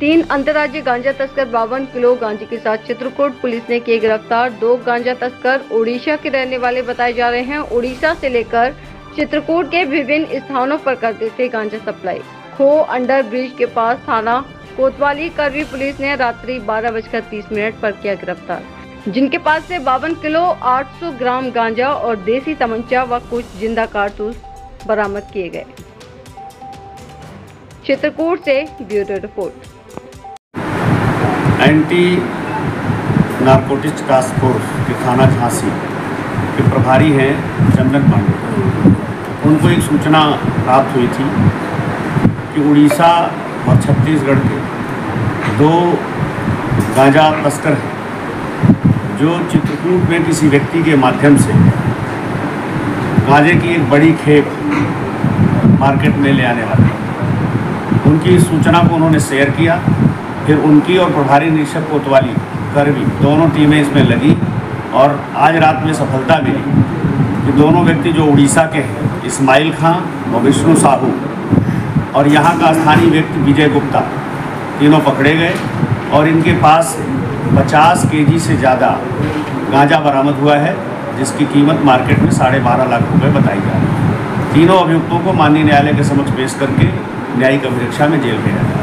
तीन अंतर्राज्यीय गांजा तस्कर बावन किलो गांजे के साथ चित्रकूट पुलिस ने किए गिरफ़्तार। दो गांजा तस्कर ओडिशा के रहने वाले बताए जा रहे हैं। ओडिशा से लेकर चित्रकूट के विभिन्न स्थानों पर करते थे गांजा सप्लाई। खो अंडर ब्रिज के पास थाना कोतवाली करवी पुलिस ने रात्रि बारह बजकर तीस मिनट पर किया गिरफ़्तार। जिनके पास से बावन किलो 800 ग्राम गांजा और देसी तमंचा व कुछ ज़िंदा कारतूस बरामद किए गए। चित्रकूट से bureau report anti narcotics task force के थाना झांसी के प्रभारी हैं चंदन पांडे उनको एक सूचना प्राप्त हुई थी कि उड़ीसा और छत्तीसगढ़ के दो गांजा तस्कर हैं, जो चित्रकूट में किसी व्यक्ति के माध्यम से गांजे की एक बड़ी खेप मार्केट में ले आने वाले हैं। उनकी सूचना को उन्होंने शेयर किया, फिर उनकी और प्रभारी निरीक्षक कोतवाली, करवी, दोनों टीमें इसमें लगी और आज रात में सफलता मिली कि दोनों व्यक्ति जो उड़ीसा के हैं, इस्माइल खां और विष्णु साहू, और यहाँ का स्थानीय व्यक्ति विजय गुप्ता, तीनों पकड़े गए और इनके पास 50 केजी से ज़्यादा गांजा बरामद हुआ है, जिसकी कीमत मार्केट में साढ़े बारह लाख रुपए बताई जा रही है। तीनों अभियुक्तों को माननीय न्यायालय के समक्ष पेश करके न्यायिक अभिरक्षा में जेल भेजा